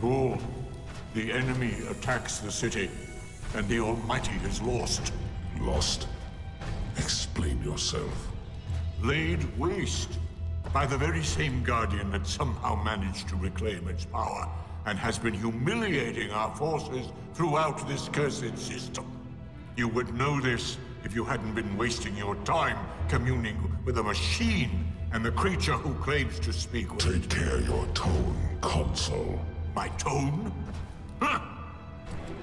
Ghaul, the enemy attacks the city, and the Almighty is lost. Lost? Explain yourself. Laid waste by the very same Guardian that somehow managed to reclaim its power and has been humiliating our forces throughout this cursed system. You would know this if you hadn't been wasting your time communing with a machine and the creature who claims to speak with Take care your tone, Consul. My tone? Huh.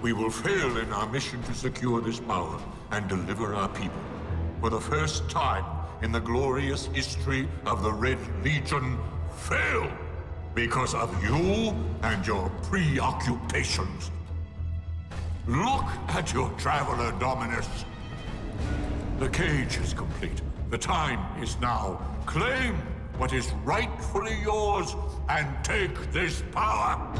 We will fail in our mission to secure this power and deliver our people. For the first time in the glorious history of the Red Legion, fail because of you and your preoccupations. Look at your traveler, Dominus. The cage is complete. The time is now. Claim what is rightfully yours and take this power.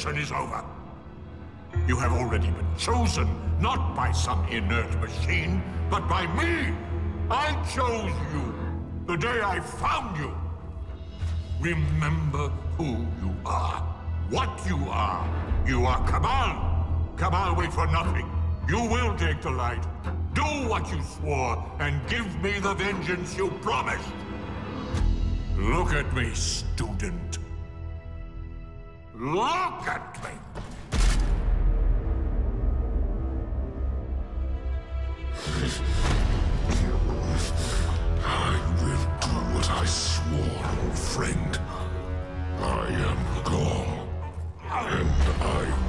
Fixation is over. You have already been chosen, not by some inert machine, but by me. I chose you the day I found you. Remember who you are, what you are. You are Cabal. Cabal wait for nothing. You will take the light. Do what you swore, and give me the vengeance you promised. Look at me, student. Look at me! I will do what I swore, old friend. I am Ghaul, and I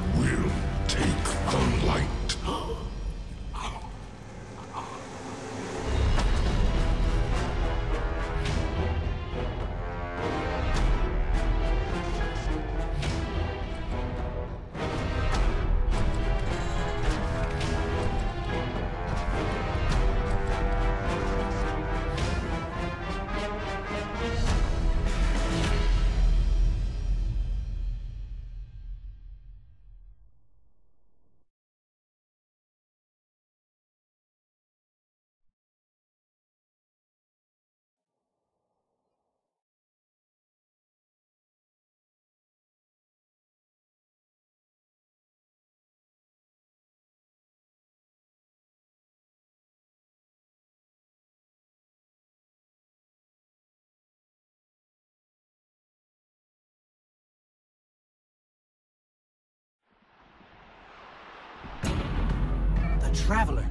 Traveler.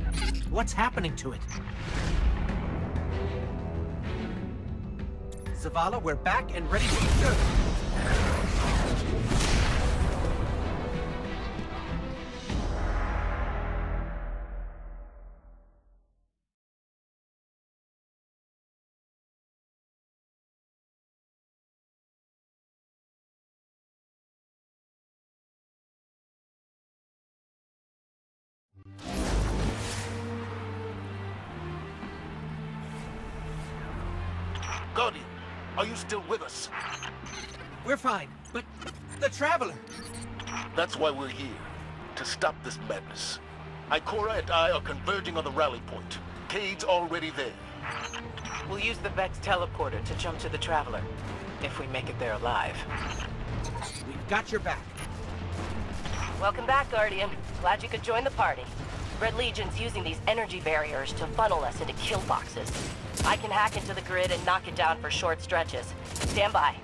What's happening to it? Zavala, we're back and ready to... fine, but the Traveler! That's why we're here. To stop this madness. Ikora and I are converging on the rally point. Cayde's already there. We'll use the Vex teleporter to jump to the Traveler. If we make it there alive. We've got your back. Welcome back, Guardian. Glad you could join the party. Red Legion's using these energy barriers to funnel us into kill boxes. I can hack into the grid and knock it down for short stretches. Stand by.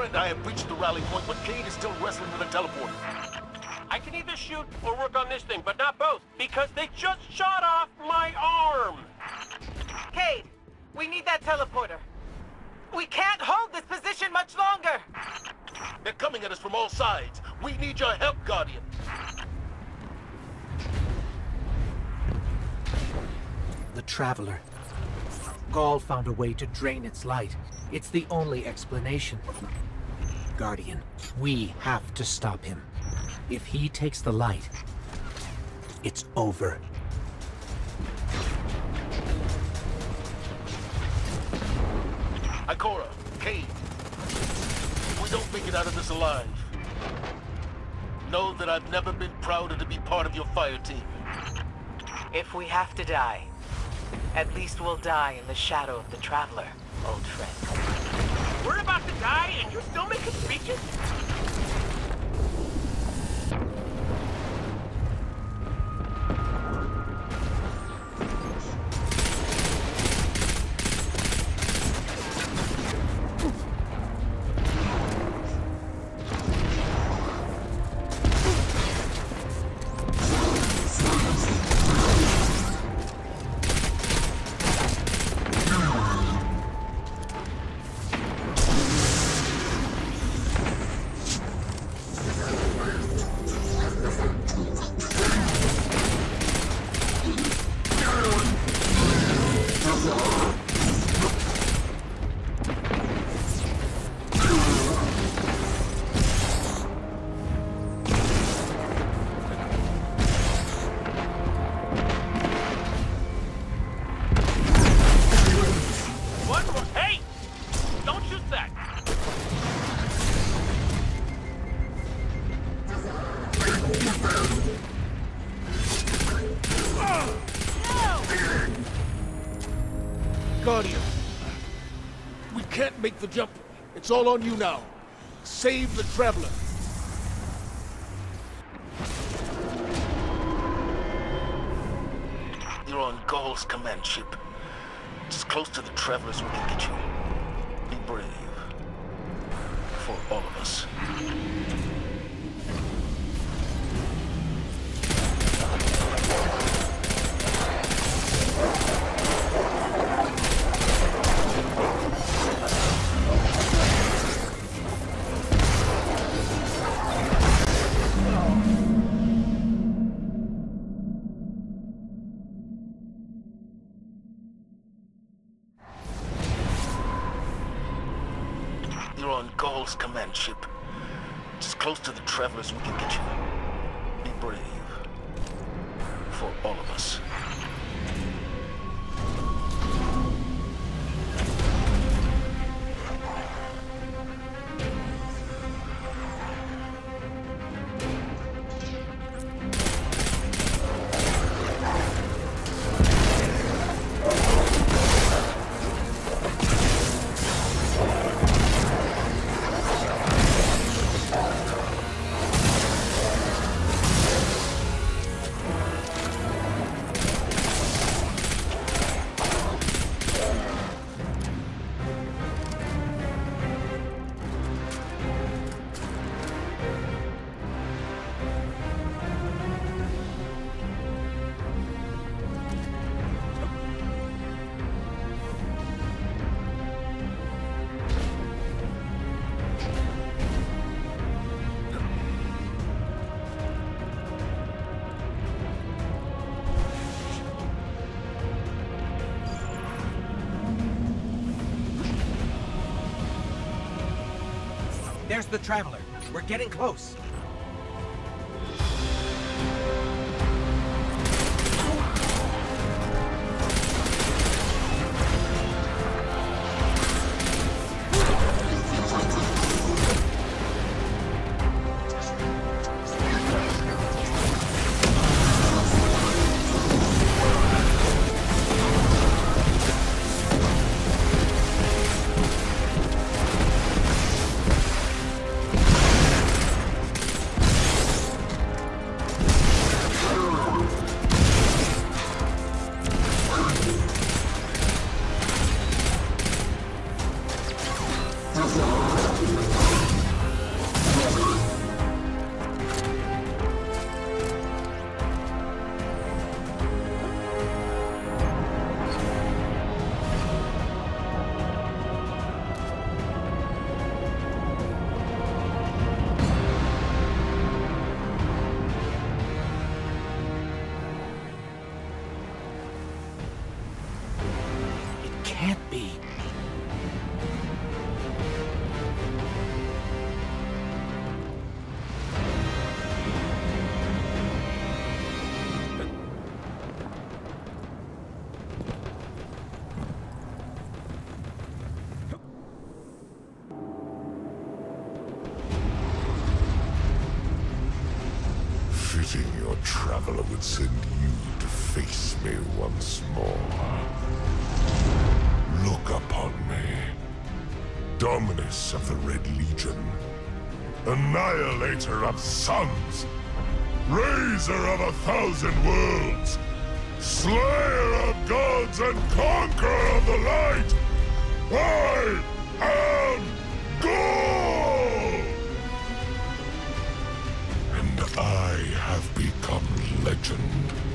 Ikora and I have reached the rally point, but Cayde is still wrestling with a teleporter. I can either shoot or work on this thing, but not both, because they just shot off my arm! Cayde, we need that teleporter. We can't hold this position much longer. They're coming at us from all sides. We need your help, Guardian. The Traveler. Ghaul found a way to drain its light. It's the only explanation. Guardian, we have to stop him. If he takes the light, it's over. Ikora, Cayde. If we don't make it out of this alive, know that I've never been prouder to be part of your fire team. If we have to die, at least we'll die in the shadow of the Traveler, old friend. We're about to die and you're still making speeches? Make the jump. It's all on you now. Save the Traveler. You're on Ghaul's command ship. It's close to the Traveler as we can get you. Be brave. For all of us. The Traveler. We're getting close. Would send you to face me once more. Look upon me. Dominus of the Red Legion. Annihilator of suns. Raiser of a thousand worlds. Slayer of gods and conqueror of the light. I am Ghaul! And I have become legend.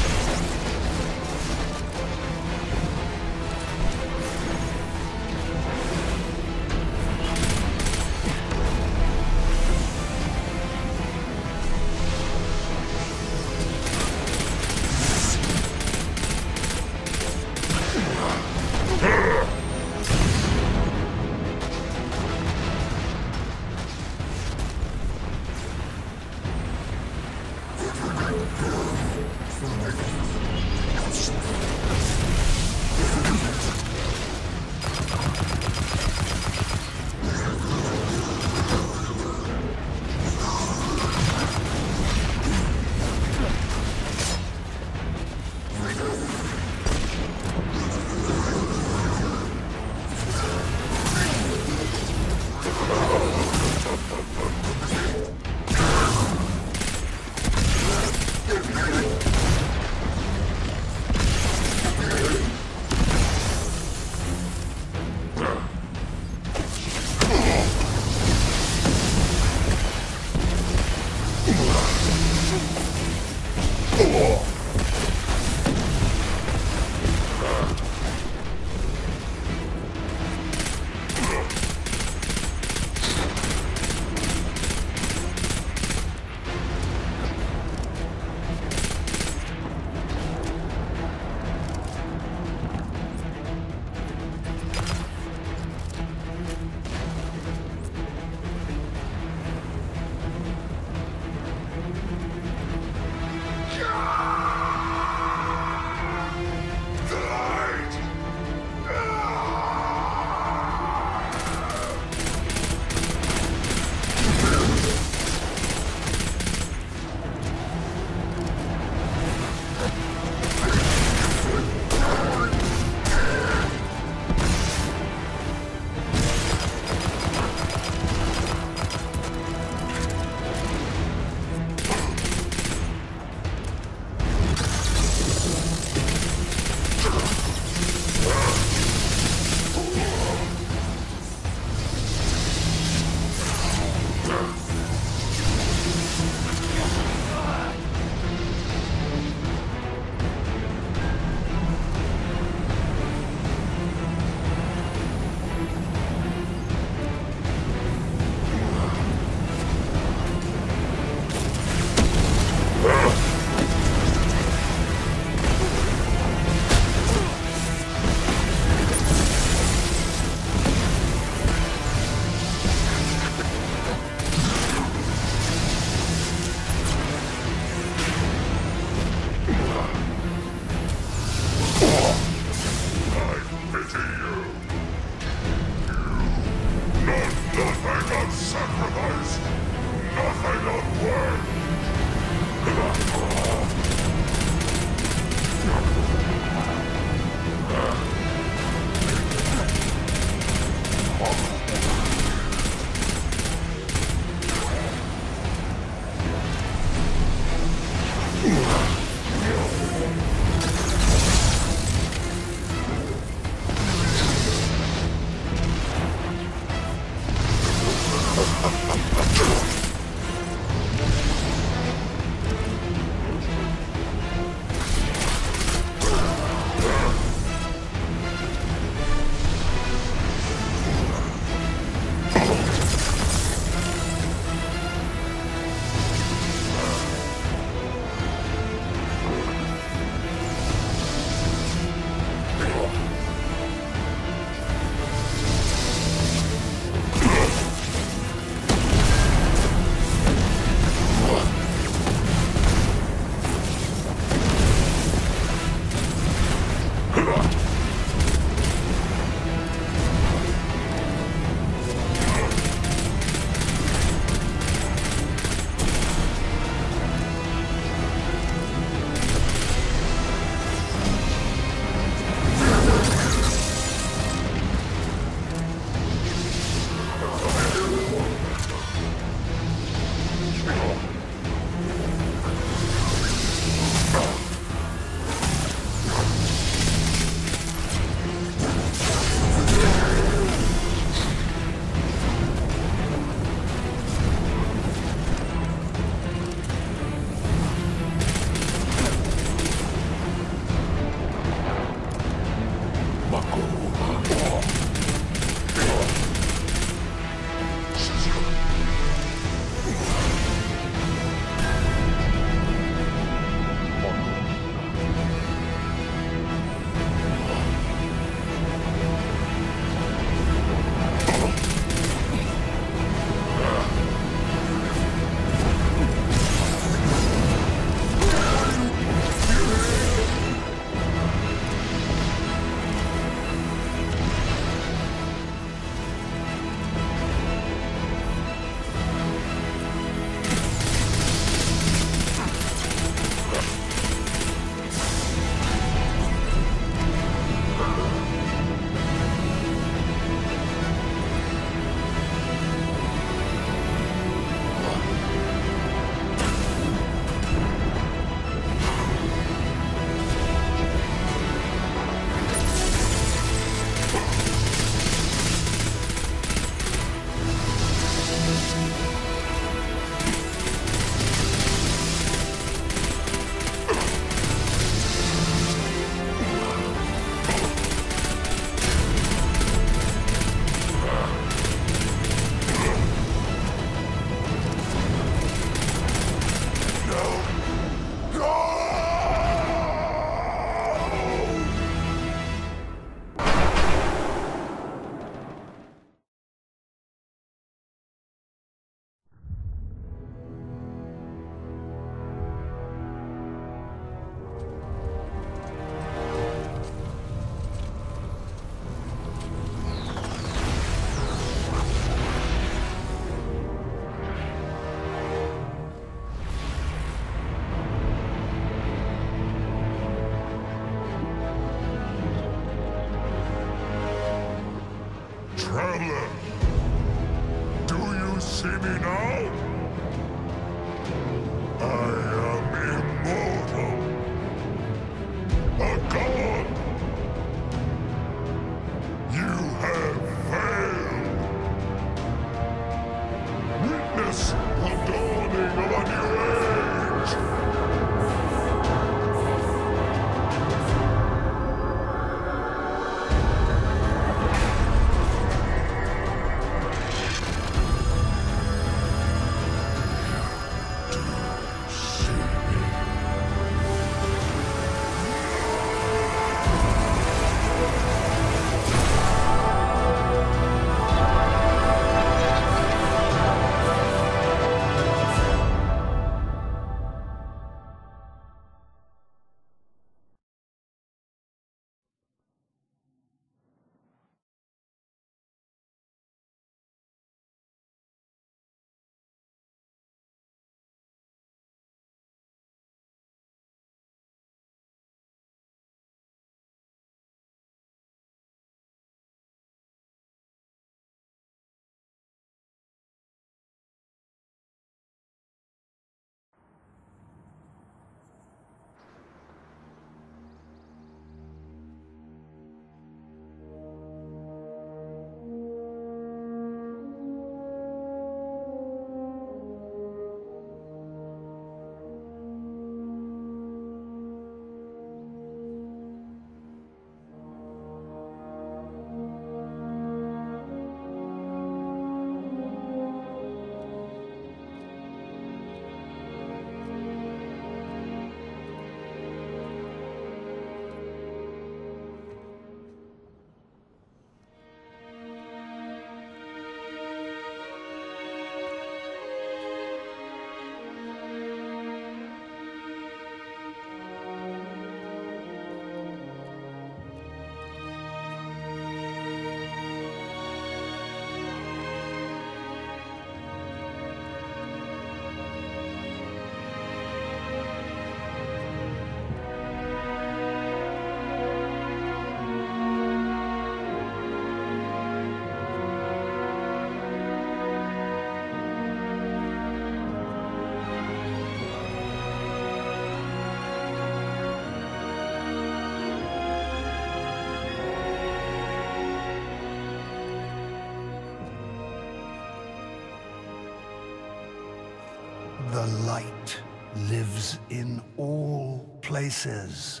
The light lives in all places.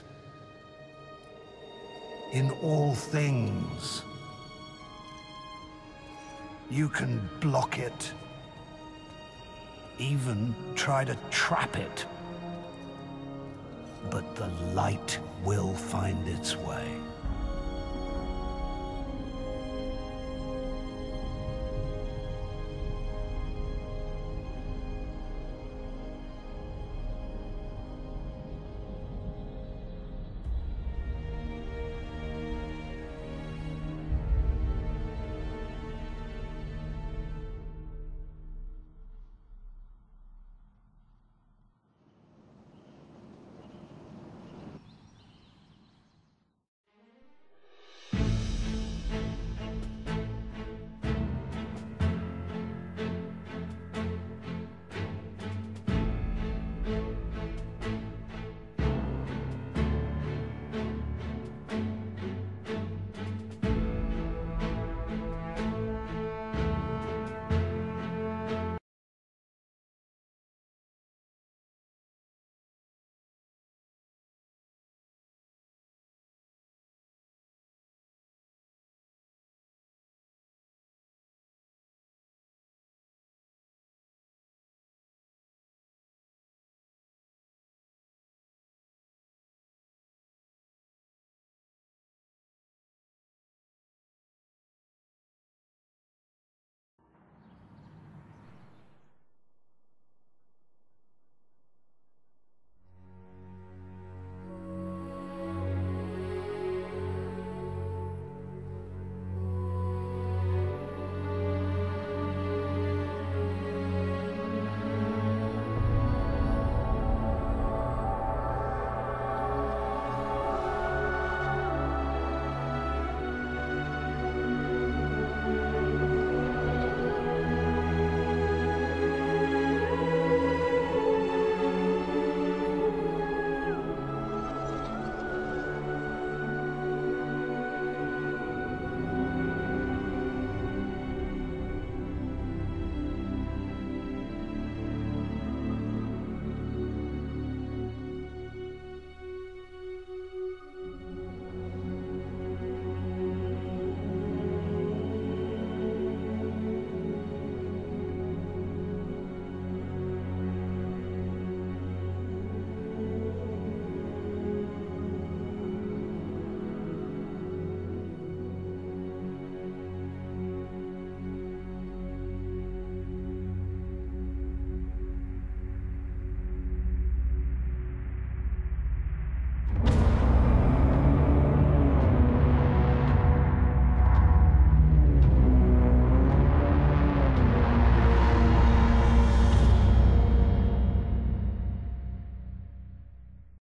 In all things. You can block it. Even try to trap it. But the light will find its way.